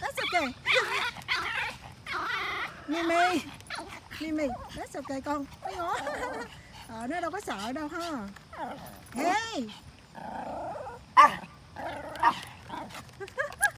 That's okay. Mimi. Mimi, that's okay con. Thấy ngó. Ờ, nó đâu có sợ đâu ha. Hey.